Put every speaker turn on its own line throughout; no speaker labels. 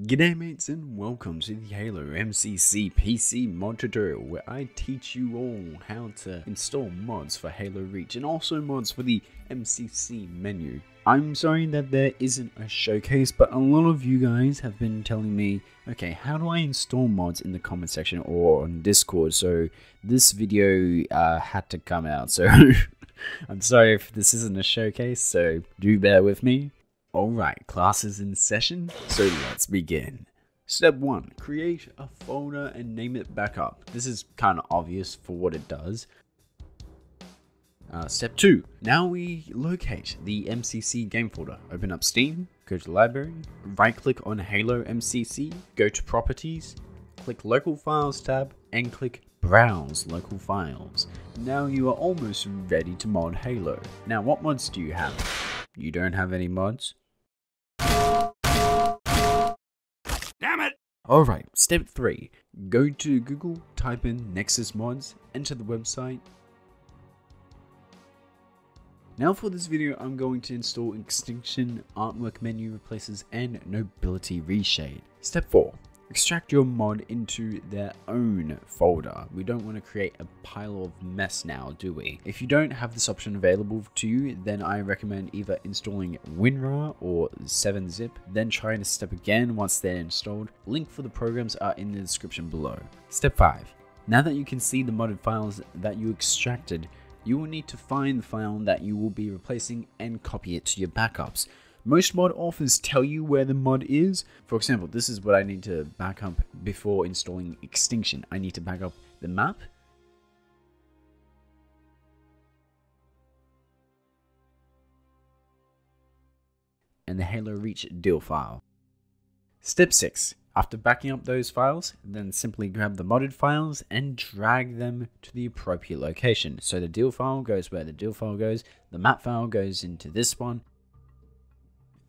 G'day mates and welcome to the Halo MCC PC mod tutorial where I teach you all how to install mods for Halo Reach and also mods for the MCC menu. I'm sorry that there isn't a showcase but a lot of you guys have been telling me okay how do I install mods in the comment section or on Discord so this video uh, had to come out so I'm sorry if this isn't a showcase so do bear with me. Alright, class is in session, so let's begin. Step 1. Create a folder and name it backup. This is kind of obvious for what it does. Uh, step 2. Now we locate the MCC game folder. Open up Steam, go to Library, right click on Halo MCC, go to Properties, click Local Files tab, and click Browse Local Files. Now you are almost ready to mod Halo. Now what mods do you have? You don't have any mods?
Damn it!
Alright, step 3. Go to Google, type in Nexus Mods, enter the website. Now for this video I'm going to install Extinction, Artwork Menu Replaces and Nobility Reshade. Step 4 extract your mod into their own folder. We don't want to create a pile of mess now, do we? If you don't have this option available to you, then I recommend either installing WinRAR or 7-zip, then trying to step again once they're installed. Link for the programs are in the description below. Step 5. Now that you can see the modded files that you extracted, you will need to find the file that you will be replacing and copy it to your backups. Most mod authors tell you where the mod is. For example, this is what I need to back up before installing Extinction. I need to back up the map. And the Halo Reach DLL file. Step 6. After backing up those files, then simply grab the modded files and drag them to the appropriate location. So the DLL file goes where the DLL file goes, the map file goes into this one,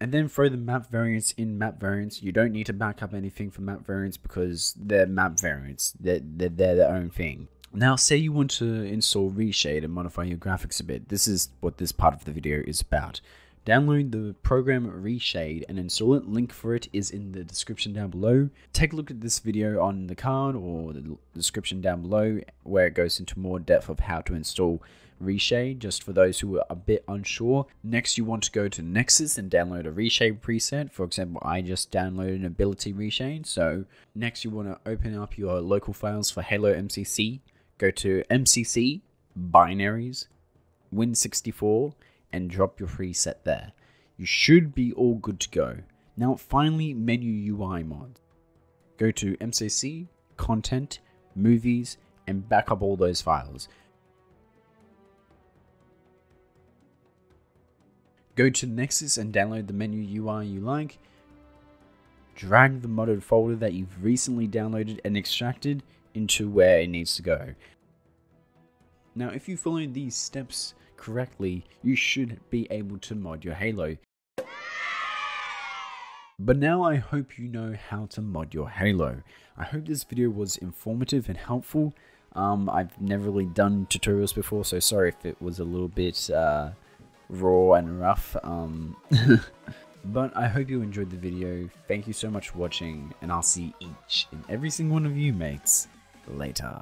and then throw the map variants in map variants. You don't need to back up anything for map variants because they're map variants. They're, they're, they're their own thing. Now, say you want to install Reshade and modify your graphics a bit. This is what this part of the video is about. Download the program Reshade and install it. Link for it is in the description down below. Take a look at this video on the card or the description down below where it goes into more depth of how to install Reshade, just for those who are a bit unsure. Next, you want to go to Nexus and download a Reshade preset. For example, I just downloaded a Nobility Reshade. So next, you want to open up your local files for Halo MCC. Go to MCC, Binaries, Win64, and drop your preset there. You should be all good to go. Now, finally, menu UI mods. Go to MCC, Content, Movies, and back up all those files. Go to Nexus and download the menu UI you like. Drag the modded folder that you've recently downloaded and extracted into where it needs to go. Now, if you follow these steps correctly, you should be able to mod your Halo. But now I hope you know how to mod your Halo. I hope this video was informative and helpful. Um, I've never really done tutorials before, so sorry if it was a little bit uh, raw and rough. Um, but I hope you enjoyed the video. Thank you so much for watching, and I'll see each and every single one of you mates later.